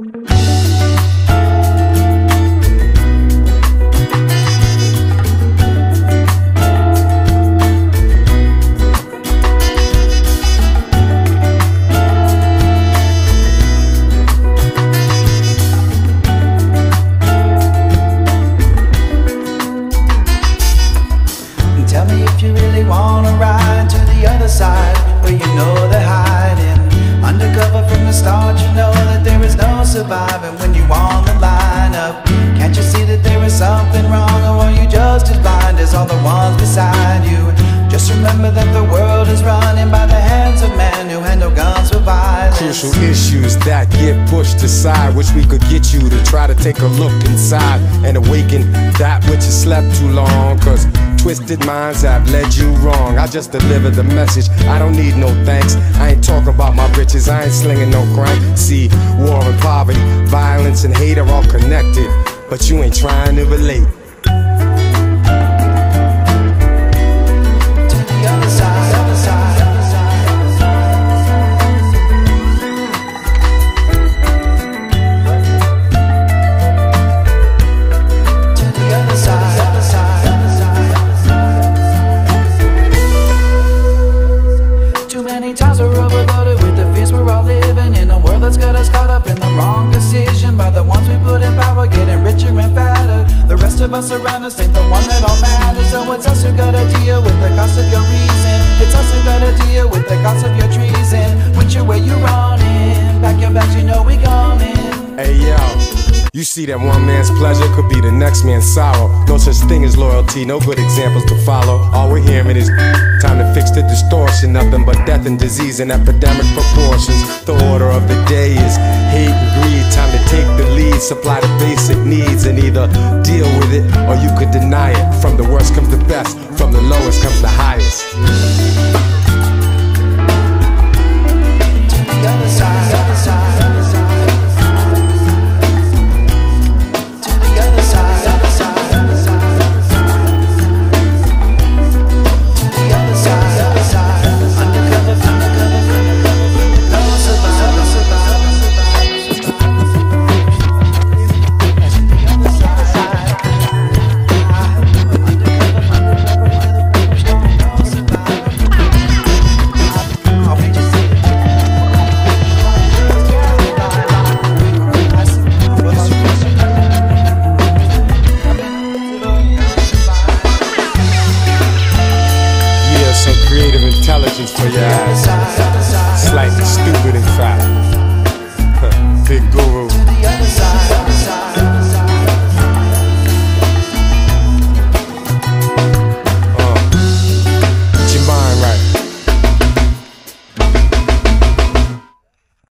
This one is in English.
Música surviving when you on the. Can't you see that there is something wrong, or are you just as blind as all the ones beside you? Just remember that the world is running by the hands of men who handle guns violence. Crucial issues that get pushed aside. Wish we could get you to try to take a look inside and awaken that which has slept too long. Cause twisted minds have led you wrong. I just deliver the message. I don't need no thanks. I ain't talking about my riches. I ain't slinging no crank. See, war and poverty, violence and hate are all connected. But you ain't trying to relate. Caught up in the wrong decision by the ones we put in power, getting richer and fatter. The rest of us around us ain't the one that all matters. So it's us who gotta deal with you see that one man's pleasure could be the next man's sorrow. No such thing as loyalty, no good examples to follow. All we're hearing is time to fix the distortion, nothing but death and disease in epidemic proportions. The order of the day is hate and greed. Time to take the lead, supply the basic needs, and either deal with it or you could deny it. From the worst comes the best, from the lowest comes the highest. intelligence for your ass. Slightly stupid inside. Big guru.